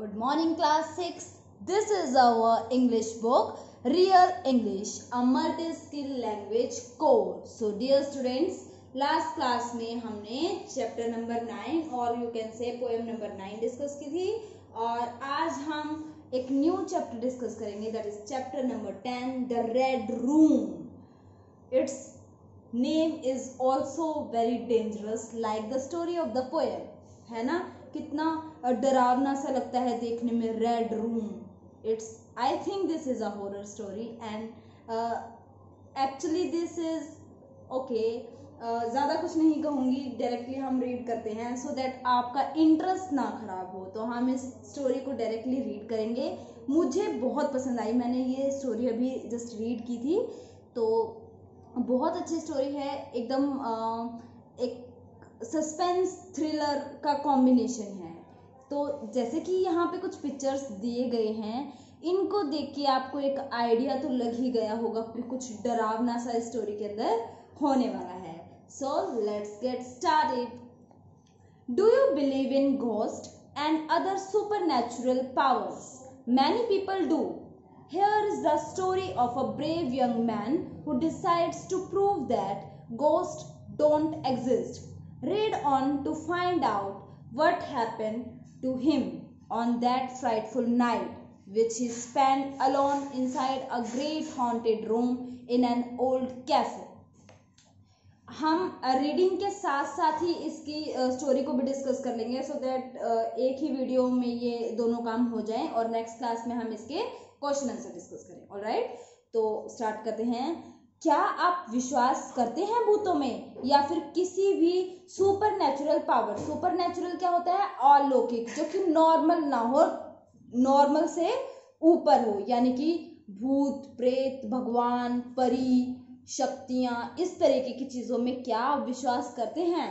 Good morning, class 6. This is our English book, Real English, a multi skill language core. So, dear students, last class में हमने chapter number nine और you can से poem number nine discuss की थी और आज हम एक न्यू चैप्टर डिस्कस करेंगे that is chapter number ten the red room its name is also very dangerous like the story of the poem है ना कितना डरावना सा लगता है देखने में red room it's I think this is a horror story and actually this is okay ज़्यादा कुछ नहीं कहूँगी डायरेक्टली हम रीड करते हैं सो so दैट आपका इंटरेस्ट ना खराब हो तो हम इस स्टोरी को डायरेक्टली रीड करेंगे। मुझे बहुत पसंद आई, मैंने ये स्टोरी अभी जस्ट रीड की थी तो बहुत अच्छी स्टोरी है, एकदम एक सस्पेंस थ्रिलर का कॉम्बिनेशन है। तो जैसे कि यहाँ पे कुछ पिक्चर्स दिए गए हैं, इनको देख के आपको एक आइडिया तो लग ही गया होगा कि कुछ डरावना सा स्टोरी के अंदर होने वाला है। So let's get started do you believe in ghost and other super natural powers many people do here is the story of a brave young man who decides to prove that ghost don't exist read on to find out what happen to him on that frightful night, which he spent alone inside a great haunted room in an old cafe. हम reading के साथ साथ ही इसकी story को भी discuss कर लेंगे सो so that एक ही वीडियो में ये दोनों काम हो जाएँ और नेक्स्ट क्लास में हम इसके क्वेश्चन आंसर डिस्कस करें ऑल राइट तो स्टार्ट करते हैं क्या आप विश्वास करते हैं भूतों में? या फिर किसी भी super natural power super natural क्या होता है? अलौकिक, जो कि नॉर्मल ना हो नॉर्मल से ऊपर हो, यानी कि भूत, प्रेत, भगवान, परी, शक्तियाँ, इस तरीके की चीज़ों में क्या आप विश्वास करते हैं?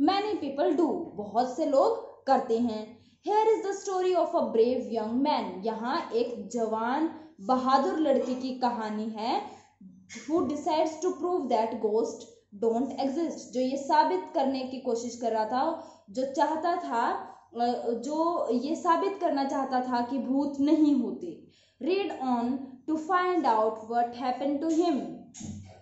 मैनी पीपल डू बहुत से लोग करते हैं। Here is the story of a brave young man यहाँ एक जवान बहादुर लड़के की कहानी है। Who decides to prove that ghost don't exist जो ये साबित करने की कोशिश कर रहा था, जो चाहता था जो ये साबित करना चाहता था कि भूत नहीं होते। Read on to find out what happen to him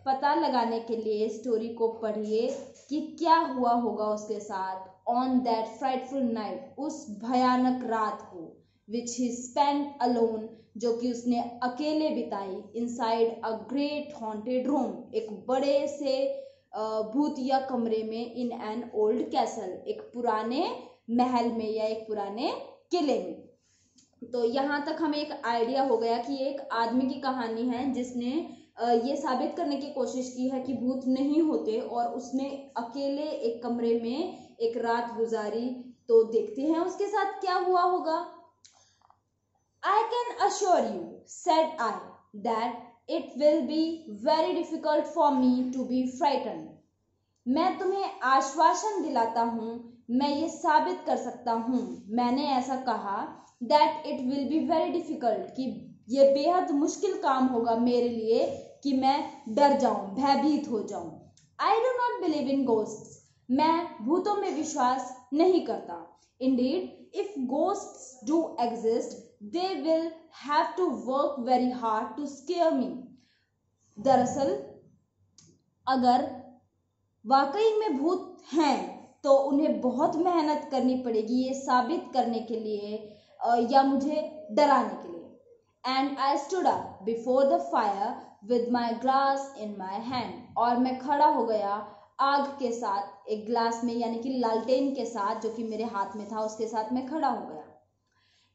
पता लगाने के लिए स्टोरी को पढ़िए कि क्या हुआ होगा उसके साथ ऑन दैट फ्राइटफुल नाइट उस भयानक रात को विच ही स्पेंड अलोन जो कि उसने अकेले बिताई inside a great haunted room एक बड़े से भूतिया कमरे में इन एन ओल्ड कैसल एक पुराने महल में या एक पुराने किले में। तो यहाँ तक हमें एक आइडिया हो गया कि एक आदमी की कहानी है जिसने ये साबित करने की कोशिश की है कि भूत नहीं होते और उसने अकेले एक कमरे में एक रात गुजारी। तो देखते हैं उसके साथ क्या हुआ होगा। I can assure you said I that it will be very difficult for me to be frighten मैं तुम्हें आश्वासन दिलाता हूँ, मैं ये साबित कर सकता हूँ। मैंने ऐसा कहा that it will be very difficult कि ये बेहद मुश्किल काम होगा मेरे लिए कि मैं डर जाऊँ, भयभीत हो जाऊँ। I do not believe in ghost मैं भूतों में विश्वास नहीं करता। Indeed if ghost do exist they will have to work very hard to scare me दरअसल, अगर वाकई में भूत हैं तो उन्हें बहुत मेहनत करनी पड़ेगी ये साबित करने के लिए या मुझे डराने के लिए। And I stood up before the fire with my glass in my hand और मैं खड़ा हो गया आग के साथ, एक ग्लास में, यानी कि लालटेन के साथ, जो कि मेरे हाथ में था, उसके साथ मैं खड़ा हो गया।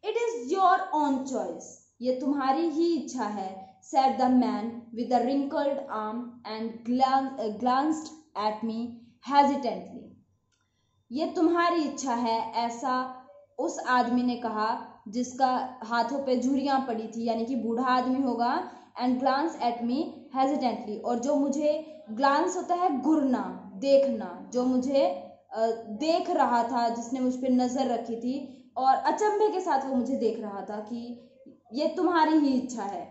It is your own choice ये तुम्हारी ही इच्छा है said the man with the wrinkled arm and glanced at me hesitantly ये तुम्हारी इच्छा है, ऐसा उस आदमी ने कहा, जिसका हाथों पे झुरियाँ पड़ी थी, यानी कि बूढ़ा आदमी होगा and glance at me hesitantly और जो मुझे ग्लांस होता है घुरना, देखना, जो मुझे देख रहा था, जिसने मुझ पर नज़र रखी थी, और अचंभे के साथ वो मुझे देख रहा था कि ये तुम्हारी ही इच्छा है।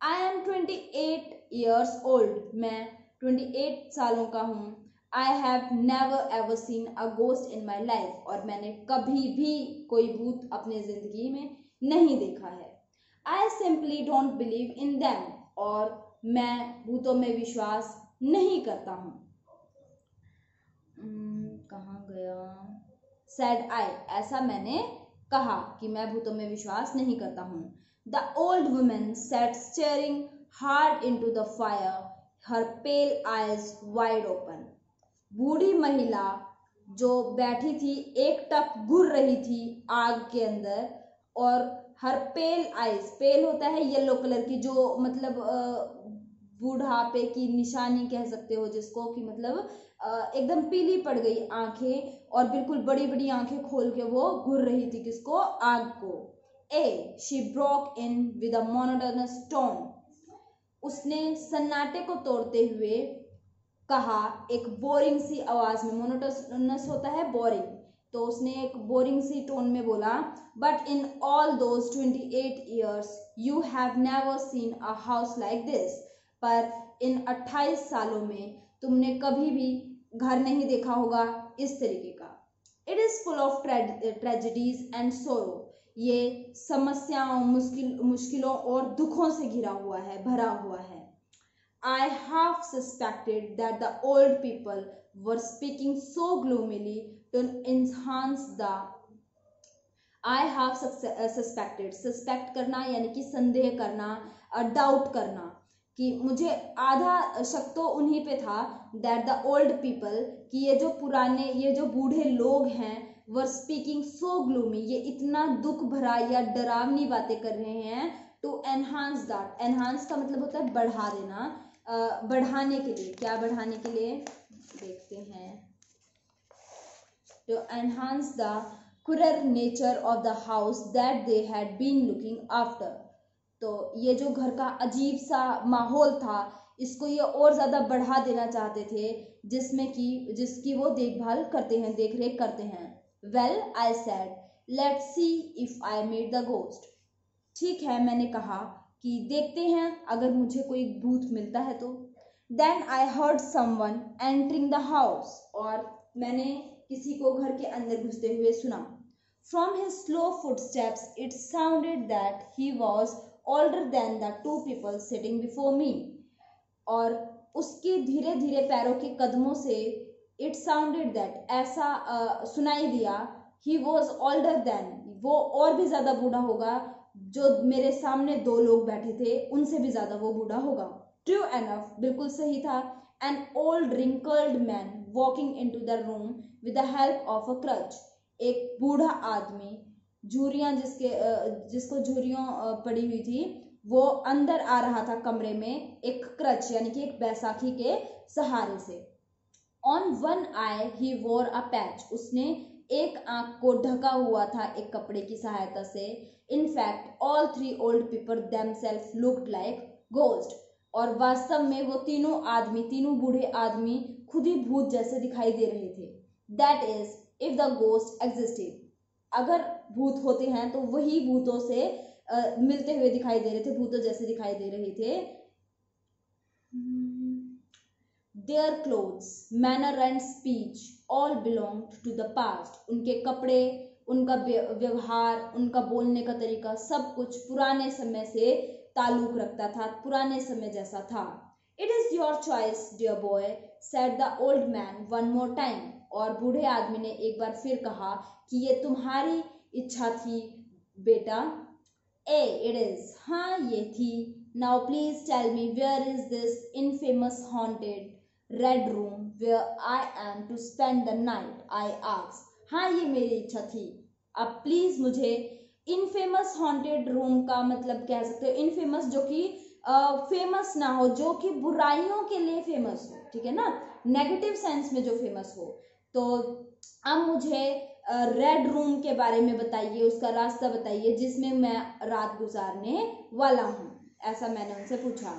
I am twenty eight years old मैं ट्वेंटी एट सालों का हूँ। I have never ever seen a ghost in my life और मैंने कभी भी कोई भूत अपने ज़िंदगी में नहीं देखा है। I simply don't believe in them और मैं भूतों में विश्वास नहीं करता हूँ। Hmm, कहाँ गया? सैड आई ऐसा मैंने कहा कि मैं भूतों में विश्वास नहीं करता हूँ। The old women said staring hard into the fire her pale eyes wide open बूढ़ी महिला जो बैठी थी एक टक घुर रही थी आग के अंदर और हर पेल आइस पेल होता है येलो कलर की, जो मतलब बूढ़ापे की निशानी कह सकते हो जिसको कि मतलब एकदम पीली पड़ गई आँखें और बिल्कुल बड़ी बड़ी आँखें खोल के वो घुर रही थी किसको? आग को। A she broke in with a monotonous tone उसने सन्नाटे को तोड़ते हुए कहा, एक बोरिंग सी आवाज़ में मोनोटोनस होता है बोरिंग तो उसने एक बोरिंग सी टोन में बोला but in all those twenty eight years you have never seen a house like this पर इन अट्ठाईस सालों में तुमने कभी भी घर नहीं देखा होगा इस तरीके का। It is full of tragedies and sorrow ये समस्याओं, मुश्किल, मुश्किलों और दुखों से घिरा हुआ है, भरा हुआ है। I half suspected that the old people were speaking so gloomily to enhance the, I have suspected. Suspect करना यानी कि संदेह करना डाउट करना कि मुझे आधा शक तो उन्हीं पे था दैट द ओल्ड पीपल कि ये जो पुराने, ये जो बूढ़े लोग हैं वर स्पीकिंग सो ग्लूमी ये इतना दुख भरा या डरावनी बातें कर रहे हैं टू एनहांस दैट एनहांस का मतलब होता है बढ़ा देना बढ़ाने के लिए। क्या बढ़ाने के लिए? देखते हैं। To enhance the cruel nature of the house that they had been looking after. तो ये जो घर का अजीब सा माहौल था, इसको ये और ज़्यादा बढ़ा देना चाहते थे, जिसमें कि, जिसकी वो देखभाल करते हैं देख रेख करते हैं। Well I said let see if I made the ghost ठीक है, मैंने कहा कि देखते हैं, अगर मुझे कोई भूत मिलता है तो। Then I heard someone entering the house और मैंने किसी को घर के अंदर घुसते हुए सुना। From his slow foot steps it sounded that he was older than the two people sitting before me और उसके धीरे धीरे पैरों के कदमों से इट साउंडेड दैट ऐसा सुनाई दिया ही वॉज़ ओल्डर देन वो और भी ज़्यादा बूढ़ा होगा, जो मेरे सामने दो लोग बैठे थे, उनसे भी ज़्यादा वो बूढ़ा होगा। ट्रू एनफ बिल्कुल सही था। An old wrinkled man walking into the room with the help of a crutch एक बूढ़ा आदमी, झूरियाँ जिसके जिसको झूरियों पड़ी हुई थी, वो अंदर आ रहा था कमरे में एक क्रच यानी कि एक बैसाखी के सहारे से। On one eye he wore a patch उसने एक आँख को ढका हुआ था एक कपड़े की सहायता से। In fact all three old people them self looked like ghost और वास्तव में वो तीनों आदमी, तीनों बूढ़े आदमी खुद ही भूत जैसे दिखाई दे रहे थे। That is if the ghost existed अगर भूत होते हैं तो वही भूतों से आ, मिलते हुए दिखाई दे रहे थे भूतों जैसे दिखाई दे रहे थे। Their clothes manner and speech all belong to the past उनके कपड़े उनका व्यवहार उनका बोलने का तरीका सब कुछ पुराने समय से ताल्लुक रखता था पुराने समय जैसा था। It is your choice dear boy said the old man one more time और बूढ़े आदमी ने एक बार फिर कहा कि ये तुम्हारी इच्छा थी, बेटा। ए इट इज़ हाँ ये थी। Now please tell me where is this infamous haunted red room where I am to spend the night I ask हाँ ये मेरी इच्छा थी। अब प्लीज़ मुझे इनफेमस हॉन्टेड रूम का मतलब कह सकते हो। इनफेमस जो कि फ़ेमस ना हो, जो कि बुराइयों के लिए फ़ेमस हो, ठीक है ना? नेगेटिव सेंस में जो फ़ेमस हो तो अब मुझे रेड रूम के बारे में बताइए, उसका रास्ता बताइए, जिसमें मैं रात गुजारने वाला हूँ, ऐसा मैंने उनसे पूछा।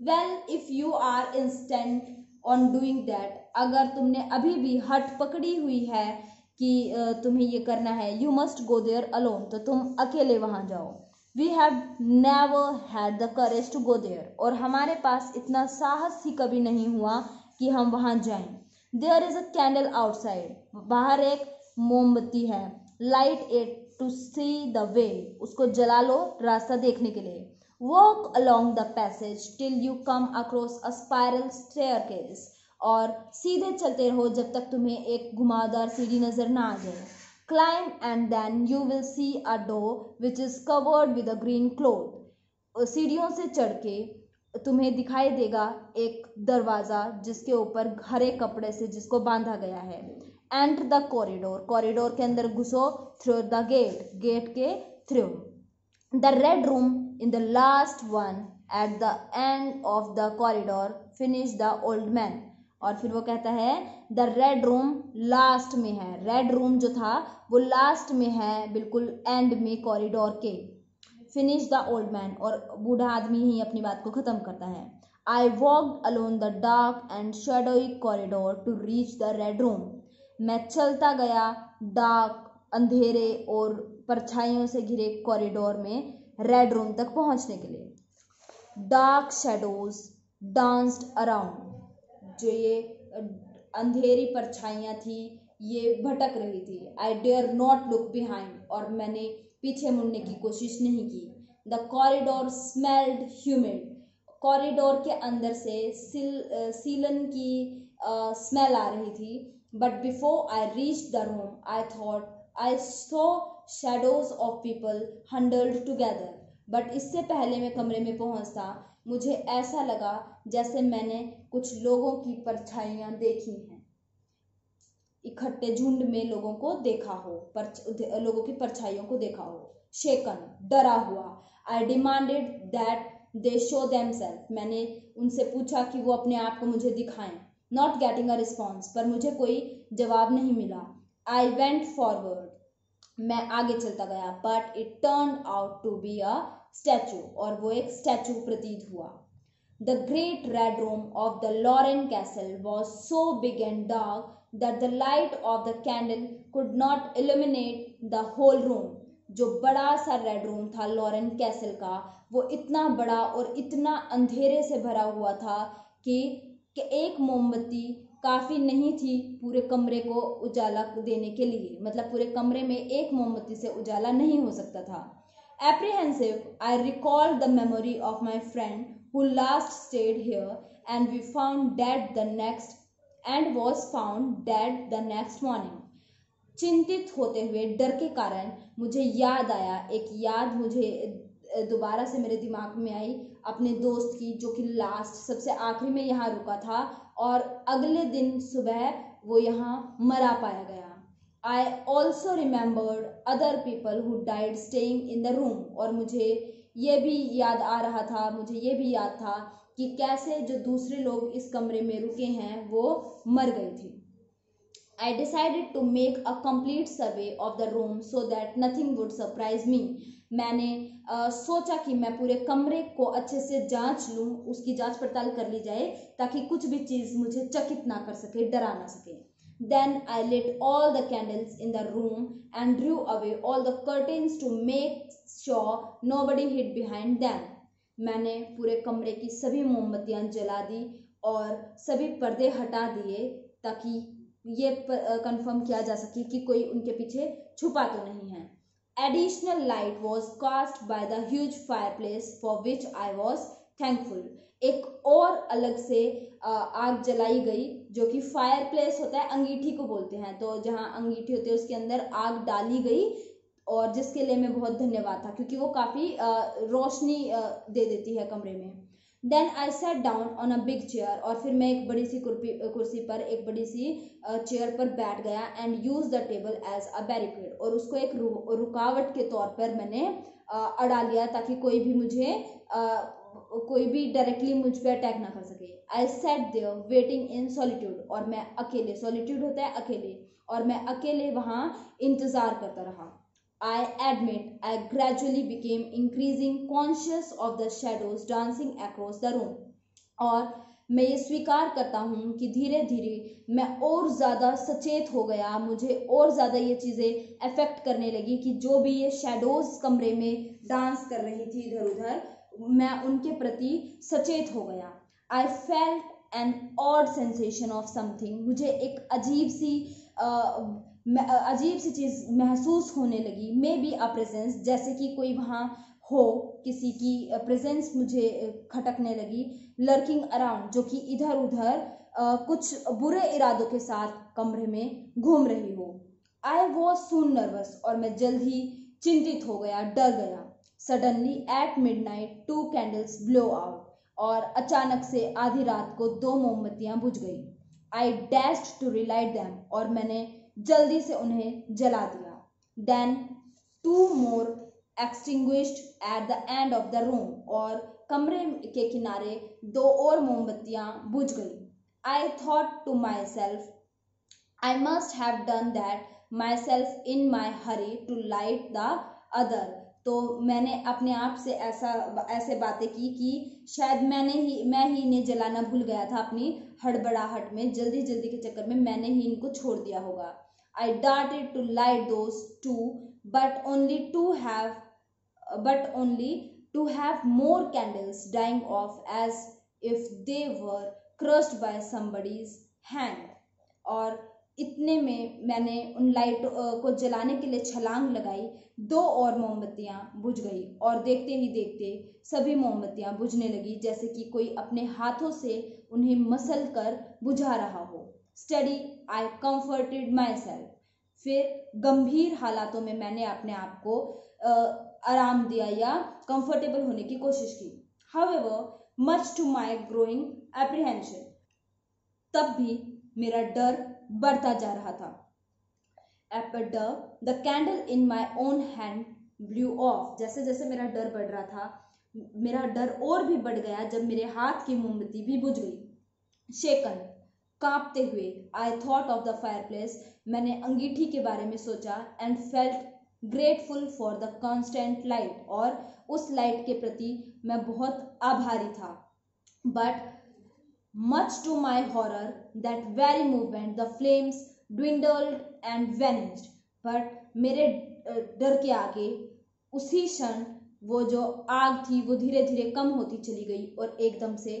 Well if you are instant on doing that अगर तुमने अभी भी हट पकड़ी हुई है कि तुम्हें ये करना है you must go there alone तो तुम अकेले वहाँ जाओ। We have never had the courage to go there और हमारे पास इतना साहस ही कभी नहीं हुआ कि हम वहाँ जाएँ। There is a candle outside बाहर एक मोमबत्ती है। Light it to see the way उसको जला लो रास्ता देखने के लिए। Walk along the passage till you come across a spiral stair और सीधे चलते रहो जब तक तुम्हें एक घुमावदार सीढ़ी नज़र ना आ जाए। Climb and then you will see a door which is covered with a green cloth सीढ़ियों से चढ़ के तुम्हें दिखाई देगा एक दरवाज़ा जिसके ऊपर हरे कपड़े से जिसको बांधा गया है। एंटर द कॉरिडोर कॉरिडोर के अंदर घुसो थ्रू द गेट गेट के through the red room in the last one at the end of the corridor finish the old man और फिर वो कहता है द रेड रूम लास्ट में है. रेड रूम जो था, वो लास्ट में है, बिल्कुल एंड में कॉरिडोर के। फिनिश द ओल्ड मैन और बूढ़ा आदमी ही अपनी बात को ख़त्म करता है। I walked alone the dark and shadowy corridor to reach the red room मैं चलता गया डार्क अंधेरे और परछाइयों से घिरे कॉरिडोर में रेड रूम तक पहुँचने के लिए। डार्क शेडोज डांस्ड अराउंड जो ये अंधेरी परछाइयाँ थी, ये भटक रही थी। I dare not look behind और मैंने पीछे मुड़ने की कोशिश नहीं की। The corridor smelled humid corridor के अंदर से सिल सीलन की स्मेल आ रही थी। But before I reach the room I thought I saw shadows of people huddled together but इससे पहले मैं कमरे में पहुँचता, मुझे ऐसा लगा जैसे मैंने कुछ लोगों की परछाइयाँ देखी हैं। इकट्ठे झुंड में लोगों को देखा हो पर लोगों की परछाइयों को देखा हो। शेकन, डरा हुआ। I demanded that they show them मैंने उनसे पूछा कि वो अपने आप को मुझे दिखाएँ। नॉट गेटिंग अ रिस्पॉन्स पर मुझे कोई जवाब नहीं मिला। आई वेंट फॉरवर्ड मैं आगे चलता गया but it turn out to be a statue और वो एक स्टैचू प्रतीत हुआ। The great red room of the Lorraine castle was so big and dark that the light of the candle could not illuminate the whole room जो बड़ा सा red room था Lorraine castle का वो इतना बड़ा और इतना अंधेरे से भरा हुआ था कि, कि एक मोमबत्ती काफ़ी नहीं थी पूरे कमरे को उजाला देने के लिए। मतलब पूरे कमरे में एक मोमबत्ती से उजाला नहीं हो सकता था। Apprehensive I recall the memory of my friend who last stayed here, and we found dead the next, and was found dead the next morning. चिंतित होते हुए, डर के कारण मुझे याद आया एक याद मुझे दोबारा से मेरे दिमाग में आई अपने दोस्त की, जो कि लास्ट सबसे आखिरी में यहाँ रुका था, और अगले दिन सुबह वो यहाँ मरा पाया गया I also remembered other people who died staying in the room और मुझे ये भी याद आ रहा था मुझे ये भी याद था कि कैसे जो दूसरे लोग इस कमरे में रुके हैं वो मर गई थी। I decided to make a complete survey of the room so that nothing would surprise me मैंने uh, सोचा कि मैं पूरे कमरे को अच्छे से जाँच लूँ उसकी जाँच पड़ताल कर ली जाए ताकि कुछ भी चीज़ मुझे चकित ना कर सके डरा ना सके। Then I lit all the candles in the room and drew away all the curtains to make sure nobody hid behind them. पूरे कमरे की सभी मोमबत्तियाँ जला दी और सभी पर्दे हटा दिए ताकि ये कंफर्म किया जा सके कि कोई उनके पीछे छुपा तो नहीं है additional light was cast by the huge fireplace for which I was thankful एक और अलग से आग जलाई गई जो कि फायर प्लेस होता है, अंगीठी को बोलते हैं। तो जहाँ अंगीठी होती है, उसके अंदर आग डाली गई और जिसके लिए मैं बहुत धन्यवाद था, क्योंकि वो काफ़ी रोशनी दे देती है कमरे में। Then I sat down on a big chair और फिर मैं एक बड़ी सी कुर्पी, कुर्सी पर, एक बड़ी सी चेयर पर बैठ गया and use the table as a barricade और उसको एक रुकावट के तौर पर मैंने अड़ा लिया ताकि कोई भी मुझे कोई भी डायरेक्टली मुझ पर अटैक ना कर सके। I sat there waiting in solitude और मैं अकेले सॉलिट्यूड होता है अकेले और मैं अकेले वहाँ इंतज़ार करता रहा। I admit I gradually became increasing conscious of the shadows dancing across the room और मैं ये स्वीकार करता हूँ कि धीरे धीरे मैं और ज़्यादा सचेत हो गया, मुझे और ज़्यादा ये चीज़ें अफेक्ट करने लगी कि जो भी ये शेडोज़ कमरे में डांस कर रही थी इधर उधर मैं उनके प्रति सचेत हो गया। I felt an odd sensation of something मुझे एक अजीब सी अजीब सी चीज़ महसूस होने लगी। मे बी अ प्रेजेंस जैसे कि कोई वहाँ हो, किसी की प्रेजेंस मुझे खटकने लगी। लर्किंग अराउंड जो कि इधर उधर कुछ बुरे इरादों के साथ कमरे में घूम रही हो। आई वॉज़ सून नर्वस और मैं जल्द ही चिंतित हो गया, डर गया। Suddenly at midnight two candles blow out और अचानक से आधी रात को दो मोमबत्तियाँ बुझ गई। I dashed to relight them और मैंने जल्दी से उन्हें जला दिया। Then two more extinguished at the end of the room और कमरे के किनारे दो और मोमबत्तियाँ बुझ गई। I thought to myself I must have done that myself in my hurry to light the other तो मैंने अपने आप से ऐसा, ऐसे बातें की कि शायद मैंने ही, मैं ही इन्हें जलाना भूल गया था अपनी हड़बड़ाहट में। जल्दी जल्दी के चक्कर में मैंने ही इनको छोड़ दिया होगा। I darted to light those two but only to have but only to have more candles dying off as if they were crushed by somebody's hand और इतने में मैंने उन लाइट को जलाने के लिए छलांग लगाई, दो और मोमबत्तियाँ बुझ गई और देखते ही देखते सभी मोमबत्तियाँ बुझने लगी, जैसे कि कोई अपने हाथों से उन्हें मसल कर बुझा रहा हो। Study I comforted myself फिर गंभीर हालातों में मैंने अपने आप को आराम दिया या कंफर्टेबल होने की कोशिश की। How much to my growing apprehension तब भी मेरा डर बढ़ता जा रहा था। एपर डर the candle in my own hand blew off जैसे जैसे मेरा डर बढ़ रहा था, मेरा डर और भी बढ़ गया जब मेरे हाथ की मोमबत्ती भी बुझ गई। शेकन कांपते हुए I thought of the fireplace मैंने अंगीठी के बारे में सोचा and felt grateful for the constant light और उस लाइट के प्रति मैं बहुत आभारी था। But Much to my horror, that very moment the flames dwindled and vanished. But मेरे डर के आगे उसी क्षण वो जो आग थी वो धीरे धीरे कम होती चली गई और एकदम से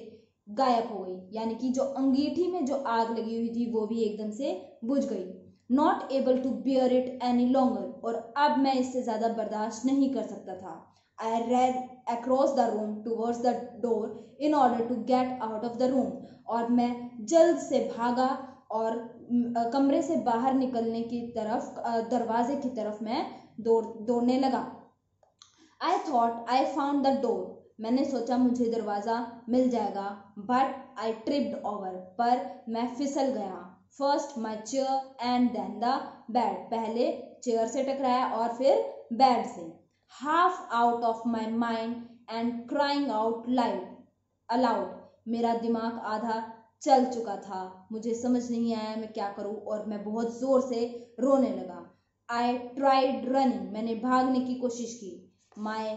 गायब हो गई। यानी कि जो अंगीठी में जो आग लगी हुई थी वो भी एकदम से बुझ गई। Not able to bear it any longer और अब मैं इससे ज़्यादा बर्दाश्त नहीं कर सकता था। I ran across the room towards the door in order to get out of the room. और मैं जल्द से भागा और कमरे से बाहर निकलने की तरफ़ दरवाजे की तरफ़ मैं दौड़, दौड़ने लगा। I thought I found the door मैंने सोचा मुझे दरवाज़ा मिल जाएगा बट आई ट्रिप्ड ओवर पर मैं फिसल गया। First my chair and then the bed पहले चेयर से टकराया और फिर बेड से। Half out of my mind and crying out light aloud मेरा दिमाग आधा चल चुका था। मुझे समझ नहीं आया मैं क्या करूँ और मैं बहुत ज़ोर से रोने लगा। आई ट्राइड रनिंग मैंने भागने की कोशिश की। My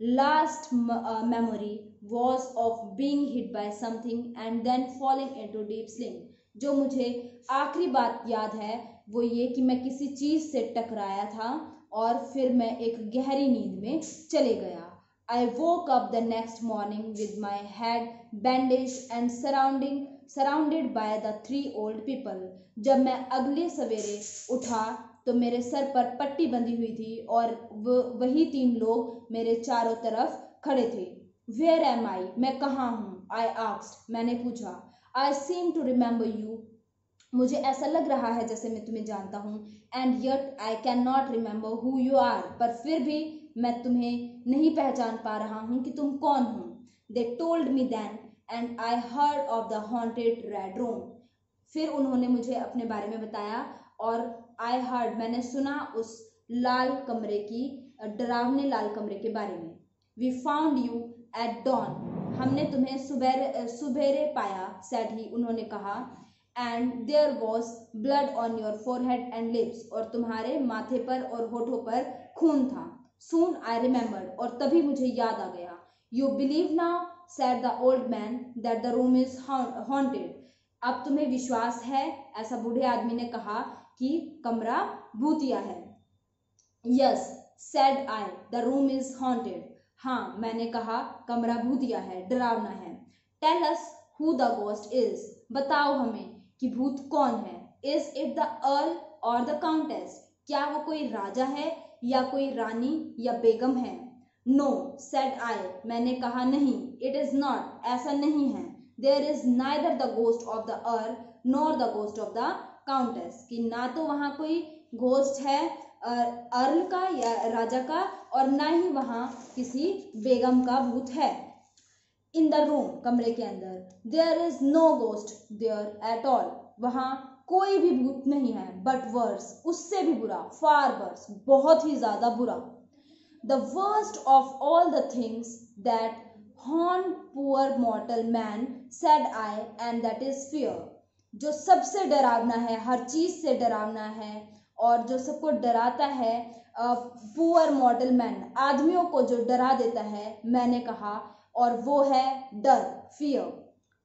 last memory was of being hit by something and then falling into deep sling जो मुझे आखिरी बात याद है, वो ये कि मैं किसी चीज़ से टकराया था और फिर मैं एक गहरी नींद में चले गया। I woke up the next morning with my head bandage and surrounding surrounded by the three old people जब मैं अगले सवेरे उठा तो मेरे सर पर पट्टी बंधी हुई थी और वही तीन लोग मेरे चारों तरफ़ खड़े थे। वेयर एम आई मैं कहाँ हूँ? आई आस्ट मैंने पूछा I seem to remember you मुझे ऐसा लग रहा है जैसे मैं तुम्हें जानता हूँ। And yet I can not remember who you are पर फिर भी मैं तुम्हें नहीं पहचान पा रहा हूँ कि तुम कौन हो। They told me then and I heard of the haunted red room फिर उन्होंने मुझे अपने बारे में बताया, और आई हर्ड मैंने सुना उस लाल कमरे की, डरावने लाल कमरे के बारे में। We found you at dawn हमने तुम्हें सुबह सुबेरे पाया, सैड उन्होंने कहा। And there was blood on your forehead and lips और तुम्हारे माथे पर और होठों पर खून था। सून आई रिमेंबर और तभी मुझे याद आ गया। You believe now said the old man that the room is haunted अब तुम्हें विश्वास है, ऐसा बूढ़े आदमी ने कहा कि कमरा भूतिया है। Yes said I the room is haunted हाँ मैंने कहा, कमरा भूतिया है, डरावना है। Tell us who the ghost is बताओ हमें। कि भूत कौन है? इज़ इट द अर्ल और द काउंटेस क्या वो कोई राजा है या कोई रानी या बेगम है? नो सेड आई मैंने कहा नहीं इट इज़ नॉट ऐसा नहीं है। There is neither the ghost of the earl nor the ghost of the countess कि ना तो वहाँ कोई घोस्ट है अर्ल का या राजा का, और ना ही वहाँ किसी बेगम का भूत है। इन द रूम कमरे के अंदर. There is no ghost there at all वहाँ कोई भी भूत नहीं है बट वर्स उससे भी बुरा फार वर्स बहुत ही ज़्यादा बुरा. The worst of all the things that haunt poor mortal man said I and that is fear जो सबसे डरावना है, हर चीज़ से डरावना है, और जो सबको डराता है पुअर मॉडल मैन आदमियों को जो डरा देता है, मैंने कहा और वो है डर fear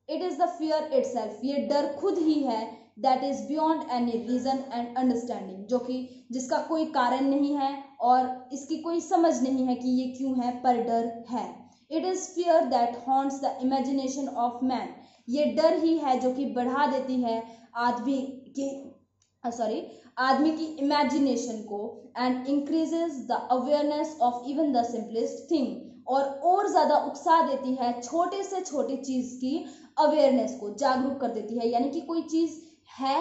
it is the fear itself ये डर खुद ही है that is beyond any reason and understanding जो कि जिसका कोई कारण नहीं है और इसकी कोई समझ नहीं है कि ये क्यों है, पर डर है. It is fear that haunts the imagination of man ये डर ही है जो कि बढ़ा देती है आदमी की सॉरी आदमी की इमेजिनेशन को and increases the awareness of even the simplest thing और और ज़्यादा उकसा देती है छोटे से छोटी चीज़ की अवेयरनेस को, जागरूक कर देती है। यानी कि कोई चीज़ है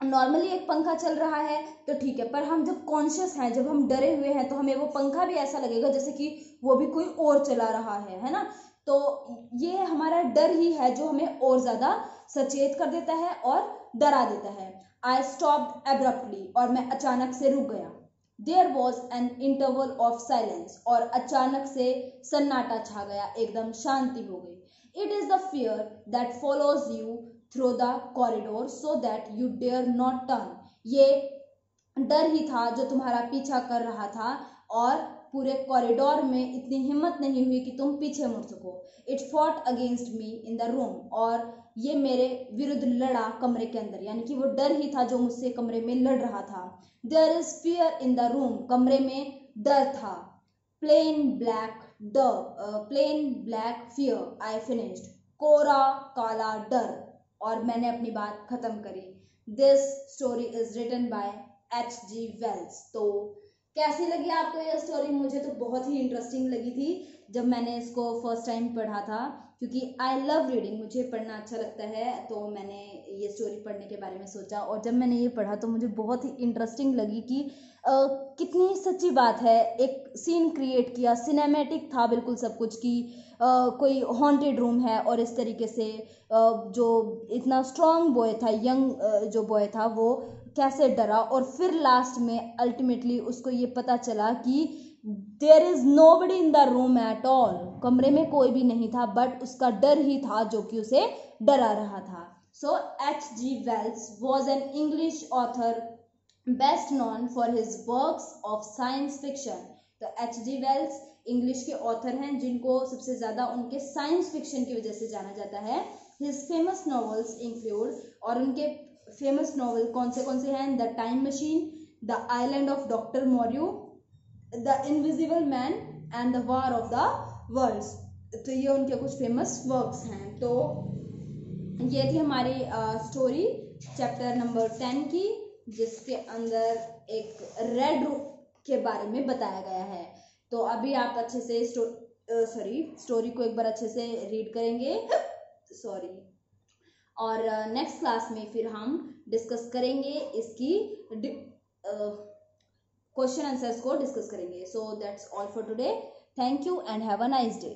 नॉर्मली एक पंखा चल रहा है तो ठीक है। पर हम जब कॉन्शियस हैं, जब हम डरे हुए हैं तो हमें वो पंखा भी ऐसा लगेगा जैसे कि वो भी कोई और चला रहा है है ना? तो ये हमारा डर ही है जो हमें और ज़्यादा सचेत कर देता है और डरा देता है। आई स्टॉप एब्रप्टली और मैं अचानक से रुक गया। There was an interval of silence और अचानक से सन्नाटा छा गया, एकदम शांति हो गई। It is the fear that follows you through the corridor so that you dare not turn ये डर ही था जो तुम्हारा पीछा कर रहा था और पूरे कॉरिडोर में इतनी हिम्मत नहीं हुई कि तुम पीछे मुड़ सको। It fought against me in the room और ये मेरे विरुद्ध लड़ा कमरे के अंदर। यानी कि वो डर ही था जो मुझसे कमरे में लड़ रहा था। There is fear in the room कमरे में डर था। प्लेन ब्लैक ड plain black fear I finished कोरा काला डर, और मैंने अपनी बात खत्म करी। This story is written by H G Wells तो कैसी लगी आपको ये स्टोरी मुझे तो बहुत ही इंटरेस्टिंग लगी थी जब मैंने इसको फ़र्स्ट टाइम पढ़ा था क्योंकि आई लव रीडिंग मुझे पढ़ना अच्छा लगता है तो मैंने ये स्टोरी पढ़ने के बारे में सोचा और जब मैंने ये पढ़ा तो मुझे बहुत ही इंटरेस्टिंग लगी कि आ, कितनी सच्ची बात है एक सीन क्रिएट किया सिनेमेटिक था बिल्कुल सब कुछ कि आ, कोई हॉन्टेड रूम है और इस तरीके से आ, जो इतना स्ट्रांग बॉय था यंग जो बॉय था वो कैसे डरा और फिर लास्ट में अल्टीमेटली उसको ये पता चला कि there is nobody in the room at all कमरे में कोई भी नहीं था बट उसका डर ही था जो कि उसे डरा रहा था. So H G Wells was an English author best known for his work of science fiction तो एच जी वेल्स इंग्लिश के ऑथर हैं, जिनको सबसे ज़्यादा उनके साइंस फिक्शन की वजह से जाना जाता है. हिज फ़ेमस नॉवेल्स इंक्लूड और उनके फ़ेमस नॉवल कौन से कौन से हैं? The time machine the island of doctor Moreau the invisible man and the war of the worlds तो ये उनके कुछ फ़ेमस वर्क्स हैं। तो ये थी हमारी स्टोरी चैप्टर नंबर टेन की, जिसके अंदर एक रेड के बारे में बताया गया है। तो अभी आप अच्छे से सॉरी स्टोरी को एक बार अच्छे से रीड करेंगे। सॉरी और नेक्स्ट क्लास में फिर हम डिस्कस करेंगे इसकी क्वेश्चन आंसर्स को डिस्कस करेंगे। So that's all for today thank you and have a nice day